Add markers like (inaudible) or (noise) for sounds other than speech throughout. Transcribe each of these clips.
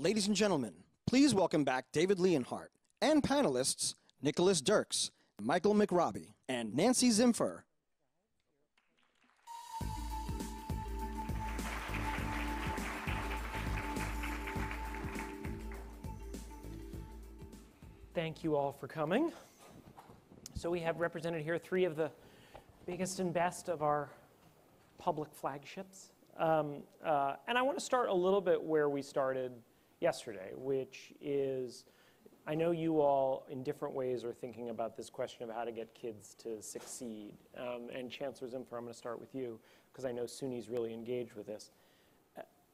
Ladies and gentlemen, please welcome back David Leonhardt and panelists Nicholas Dirks, Michael McRobbie, and Nancy Zimpher. Thank you all for coming. So we have represented here three of the biggest and best of our public flagships. Um, uh, and I want to start a little bit where we started yesterday, which is I know you all, in different ways, are thinking about this question of how to get kids to succeed. Um, and Chancellor Zimpher, I'm going to start with you because I know SUNY's really engaged with this.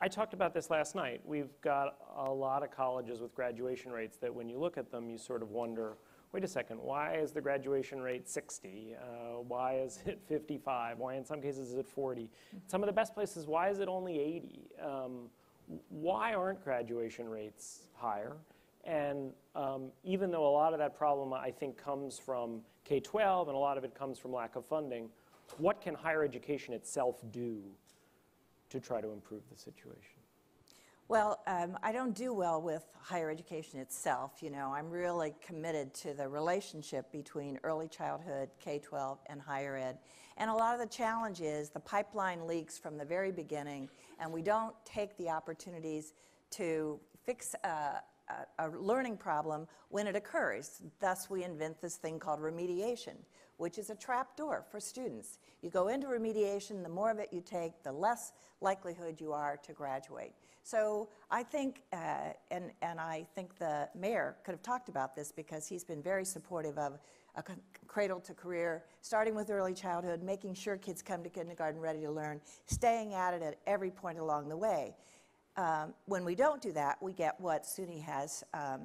I talked about this last night. We've got a lot of colleges with graduation rates that when you look at them, you sort of wonder, wait a second, why is the graduation rate 60? Uh, why is it 55? Why in some cases is it 40? Some of the best places, why is it only 80? Um, why aren't graduation rates higher? And um, even though a lot of that problem, I think, comes from K-12 and a lot of it comes from lack of funding, what can higher education itself do to try to improve the situation? Well, um, I don't do well with higher education itself. You know, I'm really committed to the relationship between early childhood, K-12, and higher ed. And a lot of the challenge is the pipeline leaks from the very beginning, and we don't take the opportunities to fix uh, a, a learning problem when it occurs. Thus, we invent this thing called remediation, which is a trap door for students. You go into remediation, the more of it you take, the less likelihood you are to graduate. So I think, uh, and, and I think the mayor could have talked about this because he's been very supportive of a cradle to career, starting with early childhood, making sure kids come to kindergarten ready to learn, staying at it at every point along the way. Um, when we don't do that, we get what SUNY has um,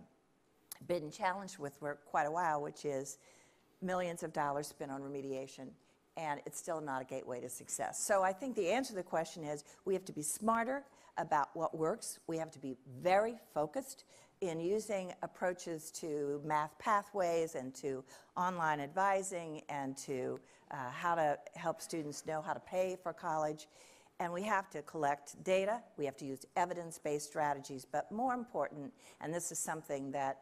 been challenged with for quite a while, which is millions of dollars spent on remediation, and it's still not a gateway to success. So I think the answer to the question is we have to be smarter about what works. We have to be very focused in using approaches to math pathways and to online advising and to uh, how to help students know how to pay for college. And we have to collect data, we have to use evidence-based strategies, but more important, and this is something that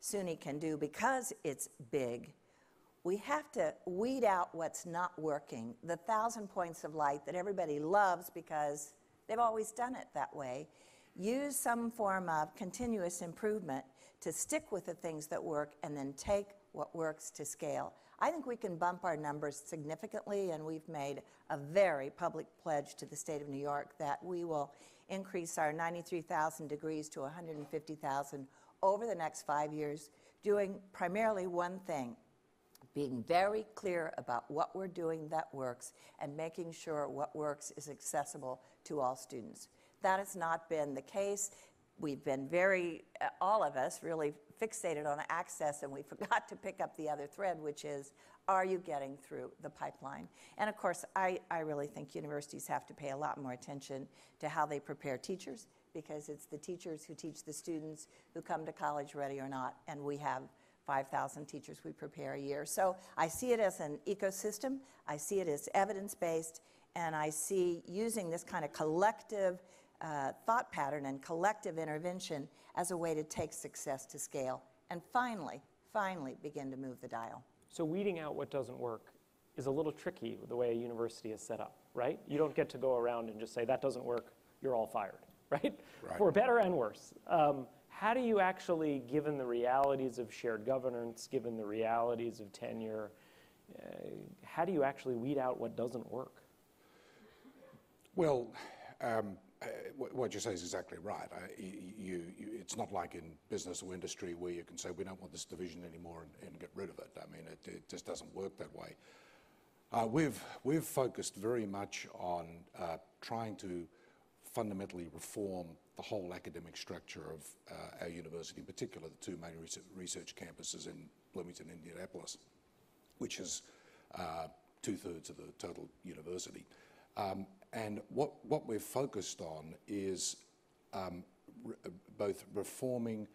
SUNY can do because it's big, we have to weed out what's not working, the thousand points of light that everybody loves because they've always done it that way. Use some form of continuous improvement to stick with the things that work and then take what works to scale. I think we can bump our numbers significantly, and we've made a very public pledge to the state of New York that we will increase our 93,000 degrees to 150,000 over the next five years, doing primarily one thing being very clear about what we're doing that works and making sure what works is accessible to all students. That has not been the case. We've been very, uh, all of us really fixated on access and we (laughs) forgot to pick up the other thread, which is, are you getting through the pipeline? And of course, I, I really think universities have to pay a lot more attention to how they prepare teachers because it's the teachers who teach the students who come to college ready or not, and we have 5,000 teachers we prepare a year. So I see it as an ecosystem, I see it as evidence-based, and I see using this kind of collective uh, thought pattern and collective intervention as a way to take success to scale. And finally, finally begin to move the dial. So weeding out what doesn't work is a little tricky the way a university is set up, right? You don't get to go around and just say, that doesn't work, you're all fired, (laughs) right? right. For better and worse. Um, how do you actually, given the realities of shared governance, given the realities of tenure, uh, how do you actually weed out what doesn't work? Well, um, uh, what you say is exactly right. Uh, you, you, it's not like in business or industry where you can say, we don't want this division anymore and, and get rid of it. I mean, it, it just doesn't work that way. Uh, we've, we've focused very much on uh, trying to fundamentally reform the whole academic structure of uh, our university, in particular the two main research campuses in Bloomington Indianapolis, which is uh, two-thirds of the total university. Um, and what, what we're focused on is um, re both reforming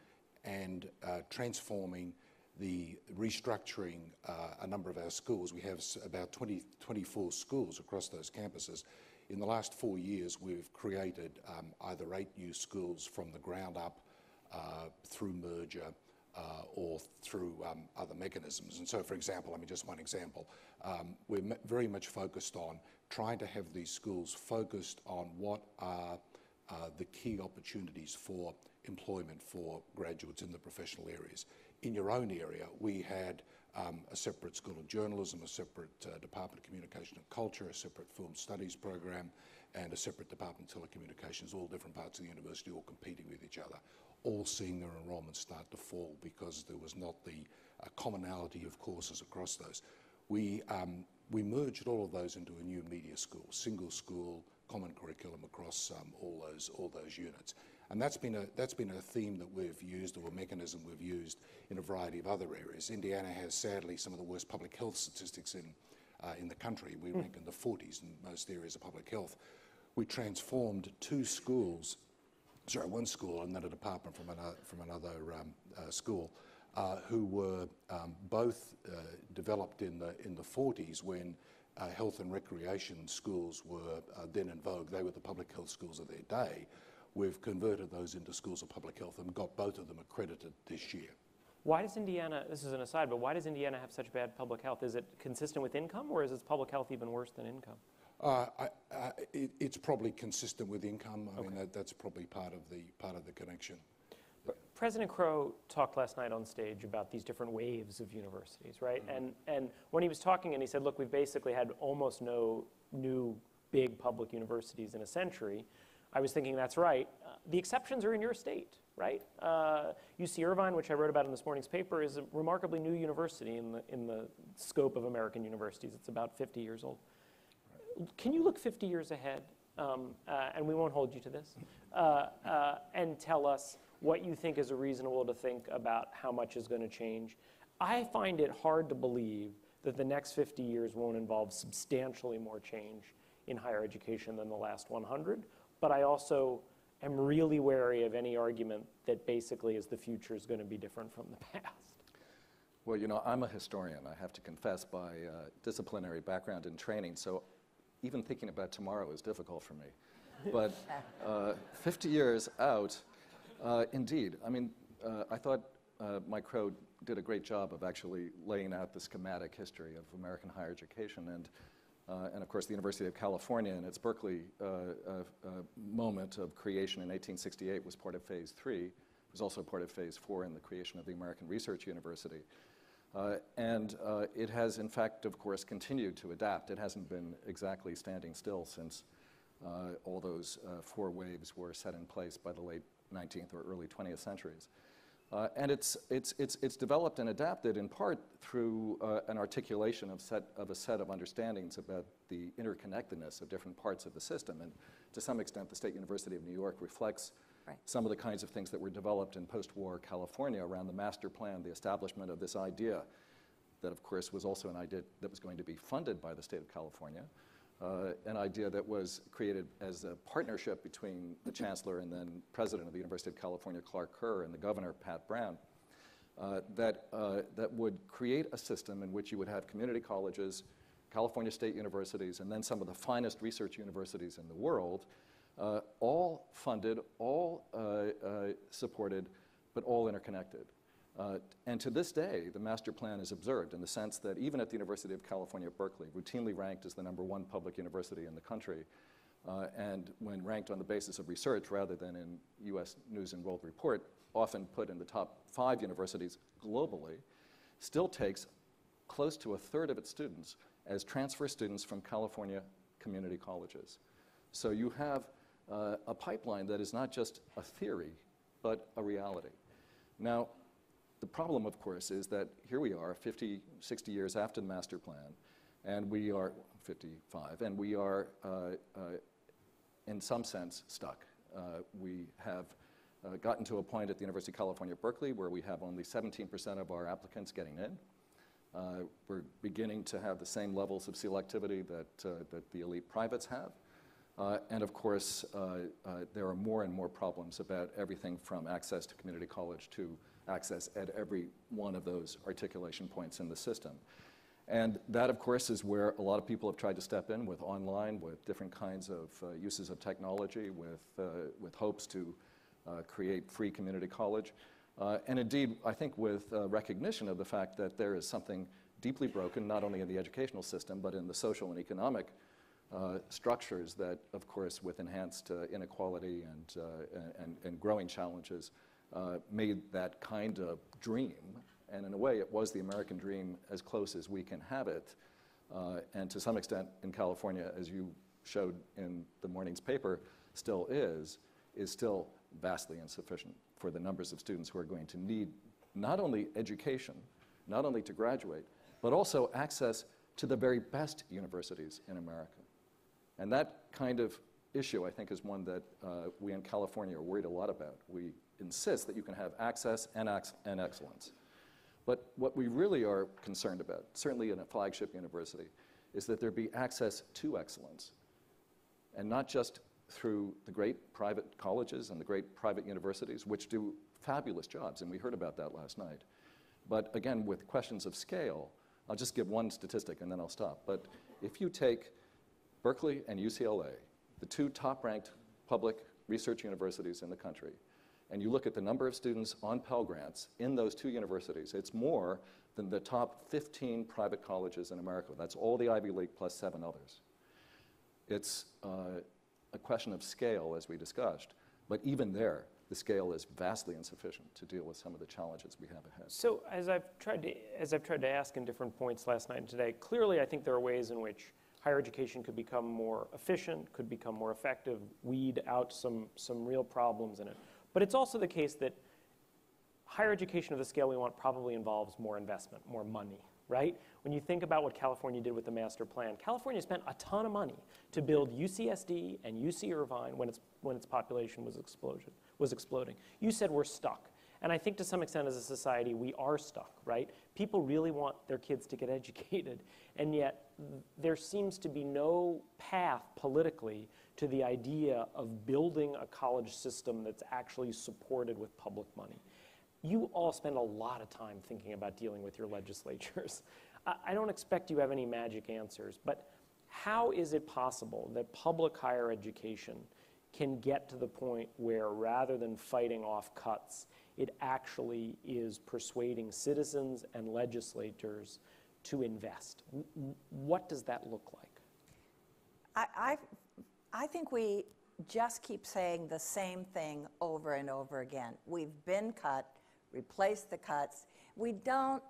and uh, transforming the restructuring uh, a number of our schools. We have about 20, 24 schools across those campuses In the last four years, we've created um, either eight new schools from the ground up uh, through merger uh, or through um, other mechanisms. And so, for example, I mean, just one example, um, we're very much focused on trying to have these schools focused on what are uh, the key opportunities for employment for graduates in the professional areas. In your own area, we had um, a separate School of Journalism, a separate uh, Department of Communication and Culture, a separate Film Studies program, and a separate Department of Telecommunications, all different parts of the university, all competing with each other, all seeing their enrolment start to fall because there was not the uh, commonality of courses across those. We, um, we merged all of those into a new media school, single school, common curriculum across um, all, those, all those units. And that's been, a, that's been a theme that we've used or a mechanism we've used in a variety of other areas. Indiana has sadly some of the worst public health statistics in, uh, in the country. We mm. rank in the 40s in most areas of public health. We transformed two schools, sorry, one school and then a department from another, from another um, uh, school, uh, who were um, both uh, developed in the, in the 40s when uh, health and recreation schools were uh, then in vogue. They were the public health schools of their day. We've converted those into schools of public health and got both of them accredited this year. Why does Indiana, this is an aside, but why does Indiana have such bad public health? Is it consistent with income or is its public health even worse than income? Uh, I, uh, it, it's probably consistent with income. I okay. mean, that, that's probably part of the, part of the connection. President Crow talked last night on stage about these different waves of universities, right? Mm-hmm. And, and when he was talking and he said, look, we've basically had almost no new big public universities in a century, I was thinking that's right. Uh, the exceptions are in your state, right? Uh, UC Irvine, which I wrote about in this morning's paper, is a remarkably new university in the, in the scope of American universities. It's about 50 years old. Can you look 50 years ahead, um, uh, and we won't hold you to this, uh, uh, and tell us what you think is a reasonable to think about how much is going to change? I find it hard to believe that the next 50 years won't involve substantially more change in higher education than the last 100 but I also am really wary of any argument that basically is the future is going to be different from the (laughs) past. Well, you know, I'm a historian, I have to confess, by uh, disciplinary background and training, so even thinking about tomorrow is difficult for me. But uh, 50 years out, uh, indeed, I mean, uh, I thought uh, Mike Crow did a great job of actually laying out the schematic history of American higher education. And uh, and of course, the University of California and its Berkeley uh, uh, moment of creation in 1868 was part of phase three. It was also part of phase four in the creation of the American Research University. And it has, in fact, of course, continued to adapt. It hasn't been exactly standing still since all those four waves were set in place by the late 19th or early 20th centuries. Uh, and it's, it's, it's, it's developed and adapted in part through uh, an articulation of, set, of a set of understandings about the interconnectedness of different parts of the system. And to some extent, the State University of New York reflects right. some of the kinds of things that were developed in post war California around the master plan, the establishment of this idea that, of course, was also an idea that was going to be funded by the state of California uh, an idea that was created as a partnership between the chancellor and then president of the University of California, Clark Kerr, and the governor, Pat Brown, uh, that, uh, that would create a system in which you would have community colleges, California state universities, and then some of the finest research universities in the world, uh, all funded, all uh, uh, supported, but all interconnected. Uh, and to this day, the master plan is observed in the sense that even at the University of California, Berkeley, routinely ranked as the number one public university in the country, uh, and when ranked on the basis of research rather than in US News and World Report, often put in the top five universities globally, still takes close to a third of its students as transfer students from California community colleges. So you have uh, a pipeline that is not just a theory, but a reality. Now, the problem, of course, is that here we are 50, 60 years after the master plan, and we are 55, and we are, uh, uh, in some sense, stuck. Uh, we have uh, gotten to a point at the University of California, Berkeley, where we have only 17% of our applicants getting in. Uh, we're beginning to have the same levels of selectivity that, uh, that the elite privates have. Uh, and of course, uh, uh, there are more and more problems about everything from access to community college to access at every one of those articulation points in the system. And that, of course, is where a lot of people have tried to step in with online, with different kinds of uh, uses of technology, with, uh, with hopes to uh, create free community college. And indeed, I think with recognition of the fact that there is something deeply broken, not only in the educational system, but in the social and economic uh, structures that, of course, with enhanced inequality and, and, and, growing challenges, made that kind of dream and in a way, it was the American dream as close as we can have it. Uh, and to some extent, in California, as you showed in the morning's paper, still is, is still vastly insufficient for the numbers of students who are going to need not only education, not only to graduate, but also access to the very best universities in America. And that kind of issue, I think, is one that uh, we in California are worried a lot about. We insist that you can have access and, ac and excellence. But what we really are concerned about, certainly in a flagship university, is that there be access to excellence. And not just through the great private colleges and the great private universities, which do fabulous jobs, and we heard about that last night. But again, with questions of scale, I'll just give one statistic and then I'll stop. But if you take Berkeley and UCLA, the two top ranked public research universities in the country, and you look at the number of students on Pell Grants in those two universities, it's more than the top 15 private colleges in America. That's all the Ivy League plus seven others. It's uh, a question of scale, as we discussed, but even there, the scale is vastly insufficient to deal with some of the challenges we have ahead. So, as I've tried to, as I've tried to ask in different points last night and today, clearly I think there are ways in which higher education could become more efficient, could become more effective, weed out some, some real problems in it. But it's also the case that higher education of the scale we want probably involves more investment, more money, right? When you think about what California did with the master plan, California spent a ton of money to build UCSD and UC Irvine when its, when its population was, explosion, was exploding. You said we're stuck. And I think to some extent as a society, we are stuck, right? People really want their kids to get (laughs) educated. And yet, there seems to be no path politically to the idea of building a college system that's actually supported with public money. You all spend a lot of time thinking about dealing with your (laughs) legislatures. I don't expect you have any magic answers, but how is it possible that public higher education can get to the point where rather than fighting off cuts, it actually is persuading citizens and legislators to invest? What does that look like? I, I I think we just keep saying the same thing over and over again. We've been cut, replace the cuts. We don't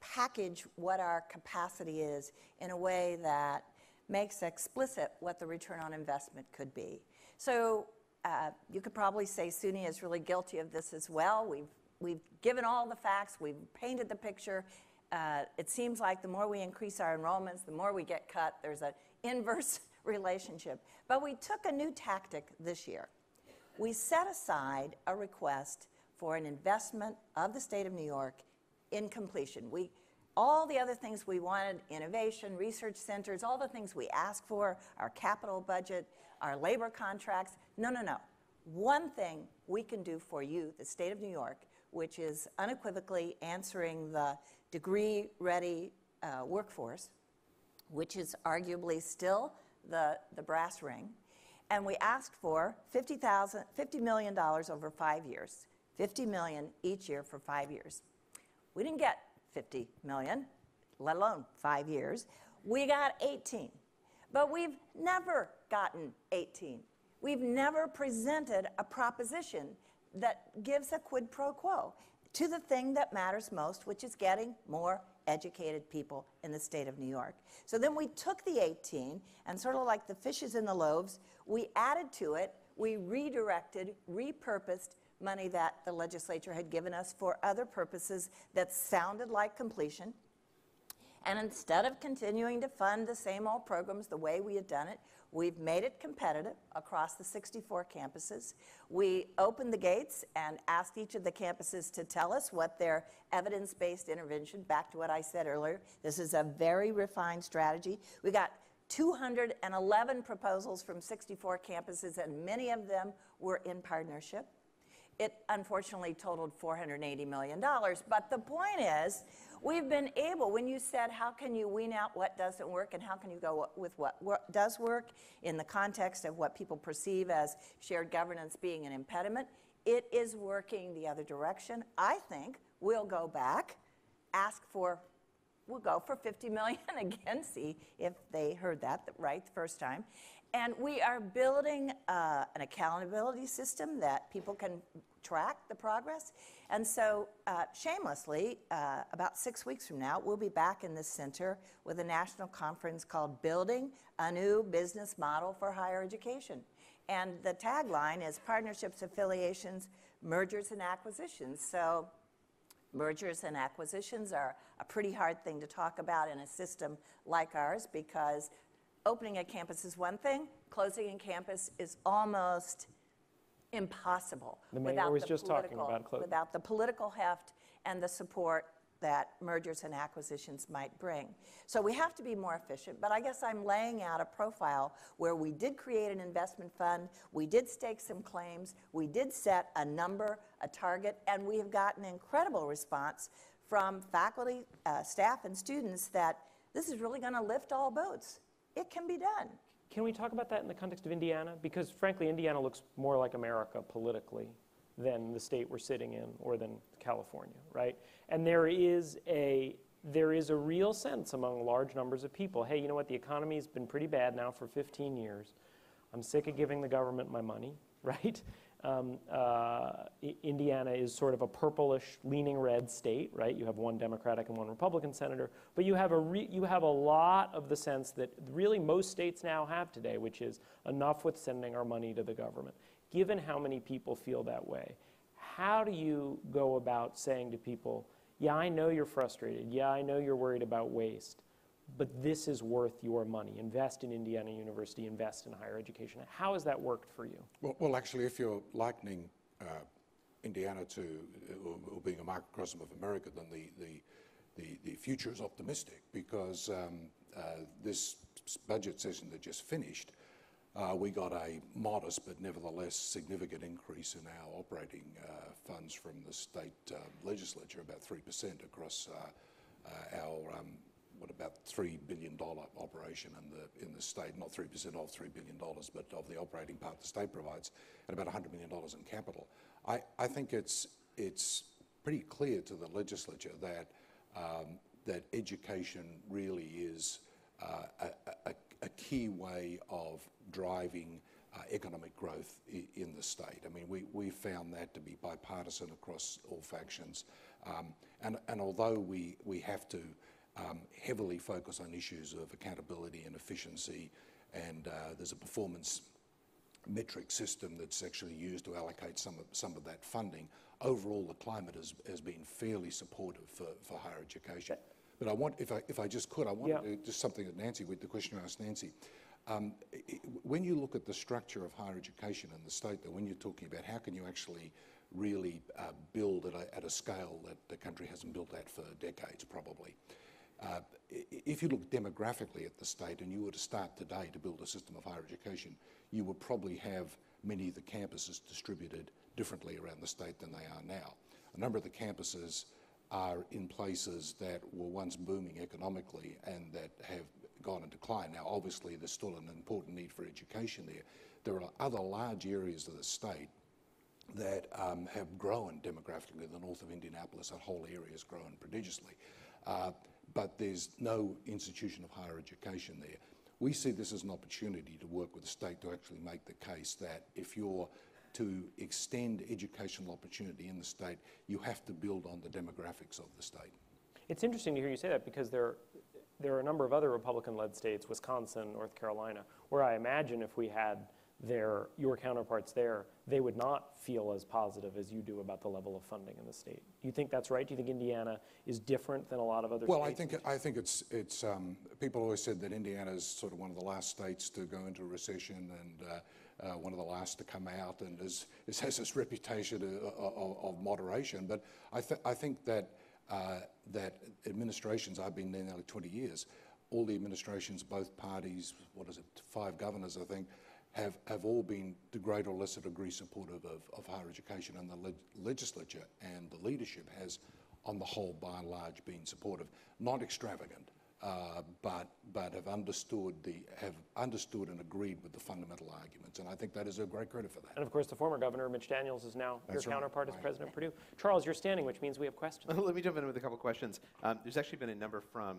package what our capacity is in a way that makes explicit what the return on investment could be. So uh, you could probably say SUNY is really guilty of this as well. We've, we've given all the facts, we've painted the picture. Uh, it seems like the more we increase our enrollments, the more we get cut. There's an inverse (laughs) relationship. But we took a new tactic this year. We set aside a request for an investment of the state of New York in completion. We, all the other things we wanted, innovation, research centers, all the things we asked for, our capital budget, our labor contracts, no, no, no. One thing we can do for you, the state of New York, which is unequivocally answering the degree ready uh, workforce, which is arguably still the, the brass ring, and we asked for $50, $50 million over five years, 50 million each year for five years. We didn't get 50 million, let alone five years. We got 18. But we've never gotten 18. We've never presented a proposition that gives a quid pro quo to the thing that matters most, which is getting more educated people in the state of New York. So then we took the 18 and sort of like the fishes in the loaves, we added to it, we redirected, repurposed money that the legislature had given us for other purposes that sounded like completion. And instead of continuing to fund the same old programs the way we had done it, we've made it competitive across the 64 campuses. We opened the gates and asked each of the campuses to tell us what their evidence based intervention, back to what I said earlier, this is a very refined strategy. We got 211 proposals from 64 campuses, and many of them were in partnership. It unfortunately totaled $480 million. But the point is, we've been able, when you said, how can you wean out what doesn't work and how can you go with what does work in the context of what people perceive as shared governance being an impediment, it is working the other direction. I think we'll go back, ask for we'll go for 50 million (laughs) again, see if they heard that right the first time. And we are building uh, an accountability system that people can track the progress. And so, uh, shamelessly, uh, about six weeks from now, we'll be back in this center with a national conference called Building a New Business Model for Higher Education. And the tagline is Partnerships, Affiliations, Mergers, and Acquisitions. So, Mergers and acquisitions are a pretty hard thing to talk about in a system like ours because opening a campus is one thing, closing a campus is almost impossible The mayor without was the just talking political- about without the political heft and the support that mergers and acquisitions might bring. So we have to be more efficient, but I guess I'm laying out a profile where we did create an investment fund, we did stake some claims, we did set a number, a target, and we have gotten incredible response from faculty, uh, staff, and students that this is really going to lift all boats. It can be done. Can we talk about that in the context of Indiana? Because frankly, Indiana looks more like America politically than the state we're sitting in or than California, right? And there is a there is a real sense among large numbers of people, hey, you know what, the economy's been pretty bad now for 15 years. I'm sick of giving the government my money, (laughs) right? Um, uh, Indiana is sort of a purplish leaning red state, right? You have one Democratic and one Republican senator, but you have a you have a lot of the sense that really most states now have today, which is enough with sending our money to the government. Given how many people feel that way, how do you go about saying to people, "Yeah, I know you're frustrated. Yeah, I know you're worried about waste." But this is worth your money. Invest in Indiana University, invest in higher education. How has that worked for you? Well, well actually, if you're likening uh, Indiana to or, or being a microcosm of America, then the, the, the, the future is optimistic because um, uh, this budget session that just finished, uh, we got a modest but nevertheless significant increase in our operating uh, funds from the state uh, legislature, about 3% across uh, uh, our um, what about three billion dollar operation in the in the state, not three percent of three billion dollars, but of the operating part the state provides, and about hundred million dollars in capital. I, I think it's it's pretty clear to the legislature that um, that education really is uh, a, a, a key way of driving uh, economic growth in the state. I mean, we, we found that to be bipartisan across all factions. Um, and, and although we, we have to um, heavily focus on issues of accountability and efficiency, and uh, there's a performance metric system that's actually used to allocate some of, some of that funding. Overall, the climate has, has been fairly supportive for, for higher education. But I want, if I, if I just could, I want Yeah. to just something that Nancy, with the question you asked Nancy. Um, i- i- when you look at the structure of higher education in the state, though, when you're talking about how can you actually really uh, build at a, at a scale that the country hasn't built at for decades, probably. Uh, if you look demographically at the state and you were to start today to build a system of higher education, you would probably have many of the campuses distributed differently around the state than they are now. A number of the campuses are in places that were once booming economically and that have gone in decline. Now, obviously, there's still an important need for education there. There are other large areas of the state that um, have grown demographically. The north of Indianapolis, that whole area has grown prodigiously. Uh, but there's no institution of higher education there. We see this as an opportunity to work with the state to actually make the case that if you're to extend educational opportunity in the state, you have to build on the demographics of the state. It's interesting to hear you say that because there, there are a number of other Republican-led states, Wisconsin, North Carolina, where I imagine if we had their, your counterparts there, they would not feel as positive as you do about the level of funding in the state. Do you think that's right? Do you think Indiana is different than a lot of other Well, I states? think, I think it's, it's um, people always said that Indiana is sort of one of the last states to go into a recession and uh, uh, one of the last to come out and is, is has this reputation of, of, of moderation. But I, th- I think that, uh, that administrations, I've been there nearly 20 years, all the administrations, both parties, what is it, five governors, I think, have, have all been to greater or lesser degree supportive of, of higher education, and the leg- legislature and the leadership has, on the whole, by and large, been supportive. Not extravagant, uh, but but have understood the have understood and agreed with the fundamental arguments, and I think that is a great credit for that. And of course, the former governor, Mitch Daniels, is now That's your right, counterpart as right. president of Purdue. Charles, you're standing, which means we have questions. (laughs) Let me jump in with a couple questions. Um, there's actually been a number from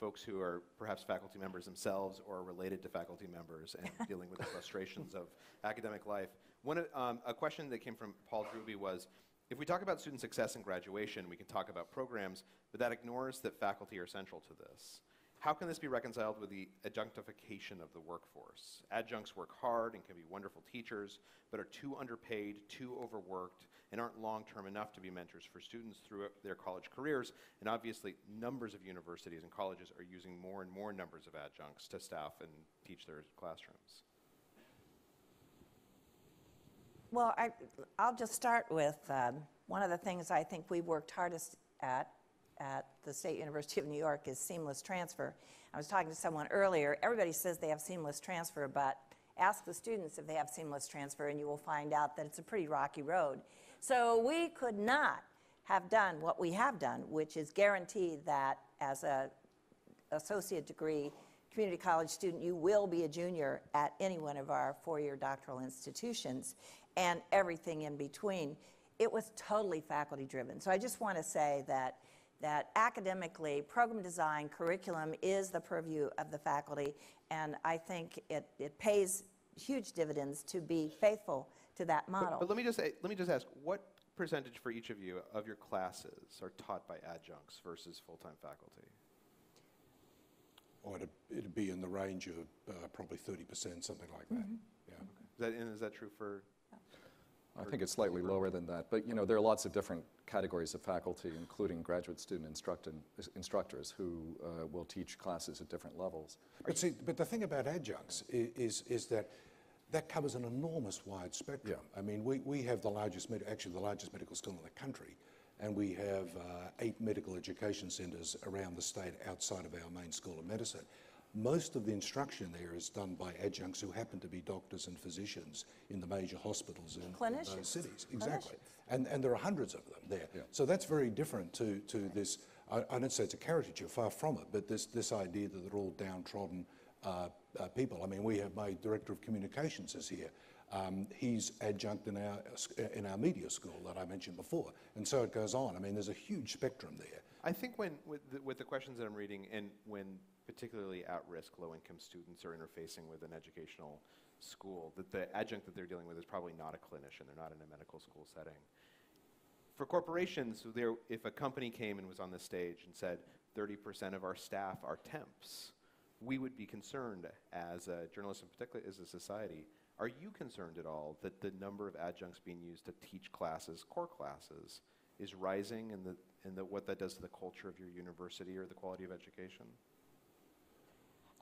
folks who are perhaps faculty members themselves or related to faculty members and (laughs) dealing with the frustrations of academic life. One, of- um, a question that came from Paul Druby was, if we talk about student success and graduation, we can talk about programs, but that ignores that faculty are central to this. How can this be reconciled with the adjunctification of the workforce? Adjuncts work hard and can be wonderful teachers, but are too underpaid, too overworked, and aren't long term enough to be mentors for students through their college careers. And obviously, numbers of universities and colleges are using more and more numbers of adjuncts to staff and teach their classrooms. Well, I, I'll just start with um, one of the things I think we worked hardest at at the State University of New York is seamless transfer. I was talking to someone earlier. Everybody says they have seamless transfer, but ask the students if they have seamless transfer, and you will find out that it's a pretty rocky road. So we could not have done what we have done, which is guarantee that as a associate degree community college student, you will be a junior at any one of our four-year doctoral institutions and everything in between. It was totally faculty driven. So I just want to say that that academically, program design, curriculum is the purview of the faculty, and I think it, it pays huge dividends to be faithful to that model. But, but let me just say, let me just ask, what percentage for each of you of your classes are taught by adjuncts versus full-time faculty? Or it'd, it'd be in the range of uh, probably 30%, something like that. Yeah. Is that, and is that true for? I think it's slightly lower than that, but you know, there are lots of different categories of faculty, including graduate student instructin- instructors who uh, will teach classes at different levels. But see, but the thing about adjuncts is, is that that covers an enormous wide spectrum. Yeah. I mean, we, we have the largest, actually the largest medical school in the country, and we have uh, eight medical education centres around the state outside of our main school of medicine. Most of the instruction there is done by adjuncts who happen to be doctors and physicians in the major hospitals in, in those cities. Exactly. And, and there are hundreds of them there. So that's very different to, to this, I, I don't say it's a caricature, far from it, but this, this idea that they're all downtrodden uh, uh, people. I mean, we have my director of communications is here. Um, he's adjunct in our, in our media school that I mentioned before. And so it goes on. I mean, there's a huge spectrum there. I think when, with the, with the questions that I'm reading, and when particularly at-risk low-income students are interfacing with an educational school, that the adjunct that they're dealing with is probably not a clinician. They're not in a medical school setting. For corporations, there, if a company came and was on the stage and said, 30% of our staff are temps, we would be concerned as a journalist, and particularly as a society. Are you concerned at all that the number of adjuncts being used to teach classes, core classes, is rising and, the, and the, what that does to the culture of your university or the quality of education?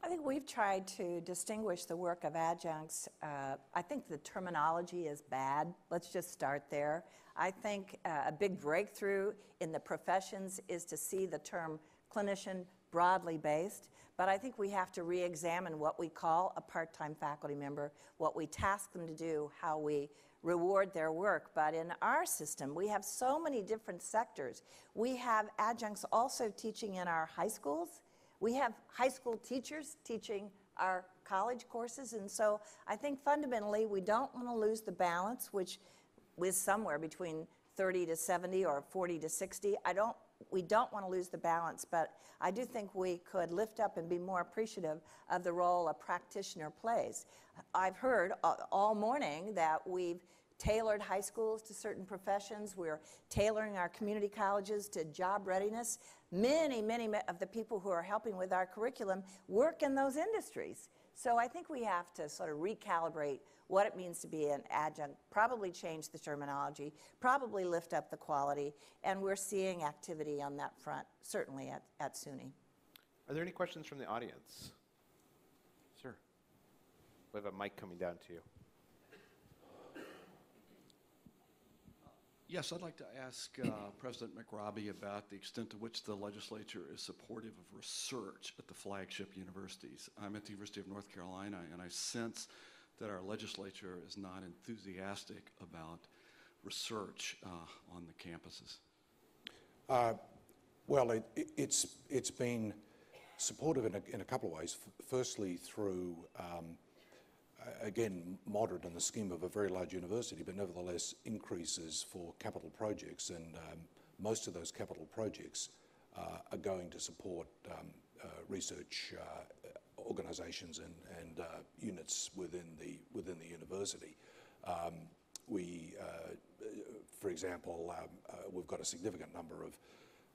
I think we've tried to distinguish the work of adjuncts. Uh, I think the terminology is bad. Let's just start there. I think uh, a big breakthrough in the professions is to see the term clinician broadly based. But I think we have to re examine what we call a part time faculty member, what we task them to do, how we reward their work. But in our system, we have so many different sectors. We have adjuncts also teaching in our high schools. We have high school teachers teaching our college courses, and so I think fundamentally we don't want to lose the balance, which is somewhere between 30 to 70 or 40 to 60. I don't, we don't want to lose the balance, but I do think we could lift up and be more appreciative of the role a practitioner plays. I've heard all morning that we've tailored high schools to certain professions. We're tailoring our community colleges to job readiness. Many, many ma- of the people who are helping with our curriculum work in those industries. So I think we have to sort of recalibrate what it means to be an adjunct, probably change the terminology, probably lift up the quality, and we're seeing activity on that front, certainly at, at SUNY. Are there any questions from the audience? Sure. We have a mic coming down to you. Yes, I'd like to ask uh, President McRobbie about the extent to which the legislature is supportive of research at the flagship universities. I'm at the University of North Carolina, and I sense that our legislature is not enthusiastic about research uh, on the campuses? Well, it, it, it's, it's been supportive in a, in a couple of ways. F- firstly, through, um, again, moderate in the scheme of a very large university, but nevertheless increases for capital projects. And um, most of those capital projects uh, are going to support um, uh, research uh, organisations and, and uh, units within the, within the university. Um, we, uh, for example, um, uh, we've got a significant number of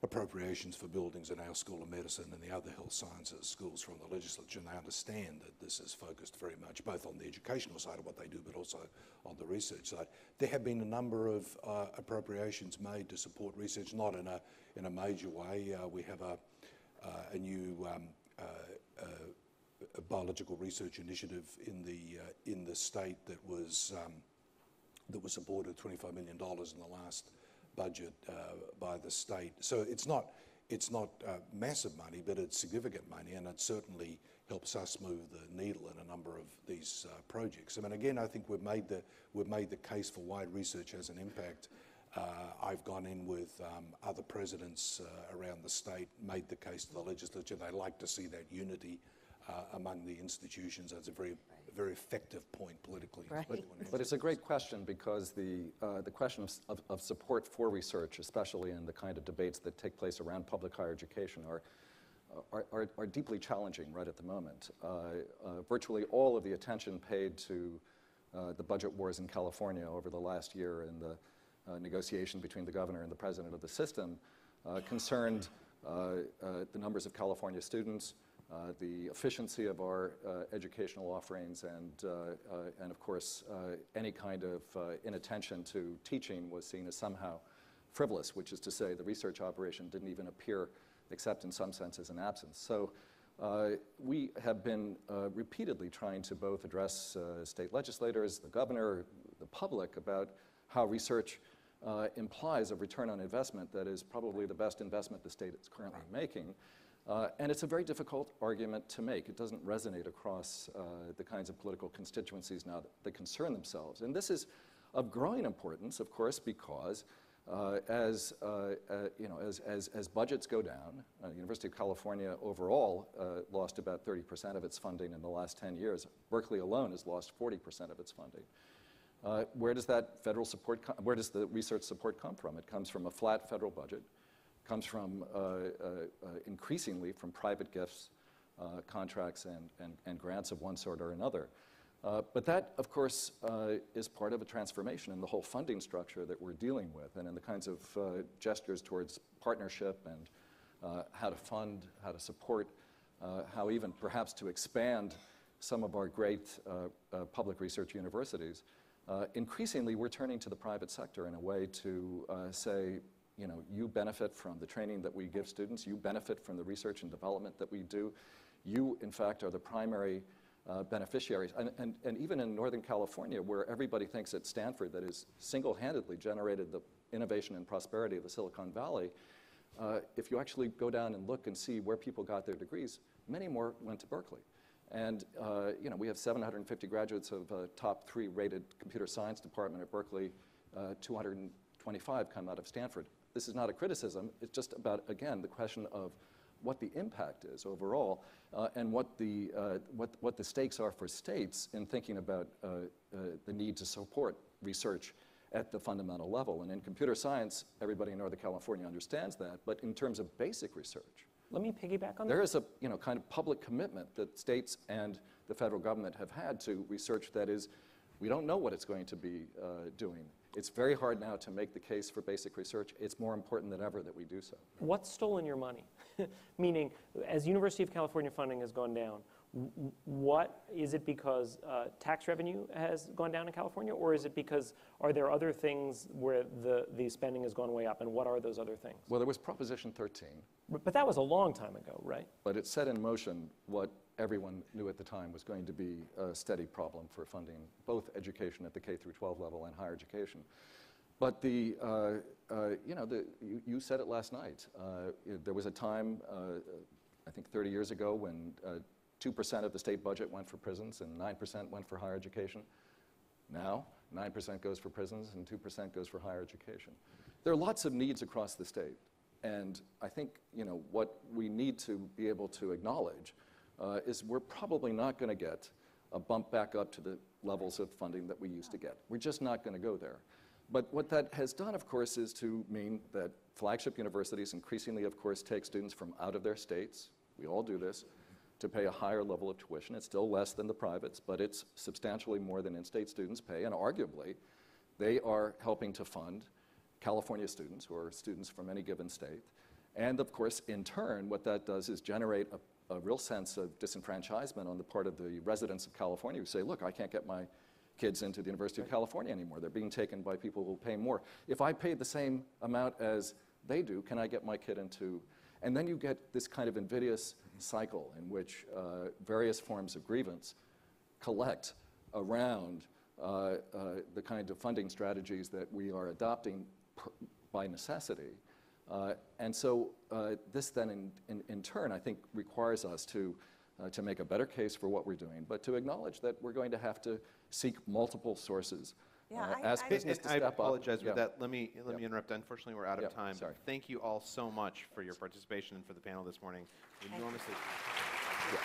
appropriations for buildings in our School of Medicine and the other health sciences schools from the legislature, and they understand that this is focused very much both on the educational side of what they do, but also on the research side. There have been a number of uh, appropriations made to support research, not in a in a major way. Uh, we have a uh, a new um, uh, uh, a biological research initiative in the uh, in the state that was. Um, that was supported $25 million in the last budget uh, by the state. So it's not, it's not uh, massive money, but it's significant money, and it certainly helps us move the needle in a number of these uh, projects. I mean, again, I think we've made the, we've made the case for why research has an impact. I've gone in with um, other presidents around the state, made the case to the legislature. They like to see that unity among the institutions. That's a very, very effective point politically. Right. But it's a great question because the, uh, the question of, of, of support for research, especially in the kind of debates that take place around public higher education, are, are, are, are deeply challenging right at the moment. Uh, uh, virtually all of the attention paid to uh, the budget wars in California over the last year and the uh, negotiation between the governor and the president of the system uh, concerned uh, uh, the numbers of California students, uh, the efficiency of our uh, educational offerings, and, uh, uh, and of course, uh, any kind of uh, inattention to teaching was seen as somehow frivolous, which is to say the research operation didn't even appear, except in some sense, as an absence. So uh, we have been uh, repeatedly trying to both address uh, state legislators, the governor, the public about how research uh, implies a return on investment that is probably the best investment the state is currently making. Uh, and it's a very difficult argument to make. It doesn't resonate across uh, the kinds of political constituencies now that, that concern themselves. And this is of growing importance, of course, because uh, as, uh, uh, you know, as, as, as budgets go down, uh, University of California overall lost about 30% of its funding in the last 10 years. Berkeley alone has lost 40% of its funding. Where does that federal support, where does the research support come from? It comes from a flat federal budget, comes from uh, uh, uh, increasingly from private gifts, contracts, and, and, and grants of one sort or another. But that, of course, is part of a transformation in the whole funding structure that we're dealing with and in the kinds of gestures towards partnership and how to fund, how to support, how even perhaps to expand some of our great uh, uh, public research universities. Uh, increasingly, we're turning to the private sector in a way to say, you know, you benefit from the training that we give students, you benefit from the research and development that we do. You, in fact, are the primary uh, beneficiaries. And, and, and even in Northern California, where everybody thinks at Stanford that has single handedly generated the innovation and prosperity of the Silicon Valley, uh, if you actually go down and look and see where people got their degrees, many more went to Berkeley. And uh, you know, we have 750 graduates of uh, top three rated computer science department at Berkeley, uh, 225 come out of Stanford. This is not a criticism, it's just about, again, the question of what the impact is overall uh, and what the, uh, what, what the stakes are for states in thinking about uh, uh, the need to support research at the fundamental level. And in computer science, everybody in Northern California understands that, but in terms of basic research, Let me piggyback on that. there is a you know, kind of public commitment that states and the federal government have had to research that is, we don't know what it's going to be uh, doing. It's very hard now to make the case for basic research. It's more important than ever that we do so. What's stolen your money? (laughs) Meaning, as University of California funding has gone down, what is it because uh, tax revenue has gone down in California, or is it because are there other things where the, the spending has gone way up, and what are those other things? Well, there was Proposition 13, But, but that was a long time ago, right? but it set in motion what everyone knew at the time was going to be a steady problem for funding both education at the K through 12 level and higher education. But the, uh, uh, you know, the, you, you said it last night. Uh, there was a time, uh, I think 30 years ago, when uh, 2% of the state budget went for prisons and 9% went for higher education. Now, 9% goes for prisons and 2% goes for higher education. There are lots of needs across the state. And I think you know, what we need to be able to acknowledge uh, is we're probably not going to get a bump back up to the levels of funding that we used to get. We're just not going to go there. But what that has done, of course, is to mean that flagship universities increasingly, of course, take students from out of their states. We all do this to pay a higher level of tuition. It's still less than the privates, but it's substantially more than in-state students pay. And arguably, they are helping to fund California students who are students from any given state. And of course, in turn, what that does is generate a, a real sense of disenfranchisement on the part of the residents of California who say, look, I can't get my kids into the University of California anymore. They're being taken by people who will pay more. If I pay the same amount as they do, can I get my kid into? And then you get this kind of invidious cycle in which uh, various forms of grievance collect around uh, uh, the kind of funding strategies that we are adopting pr- by necessity. Uh, and so uh, this then, in, in, in, turn, I think requires us to, to make a better case for what we're doing, but to acknowledge that we're going to have to seek multiple sources. Yeah, uh, I- ask I- business to I step up. apologize Yeah. for that. Let me, let Yeah. me interrupt. Unfortunately, we're out of time. sorry. Thank you all so much for your participation and for the panel this morning. We Thank you. enormously. Yeah.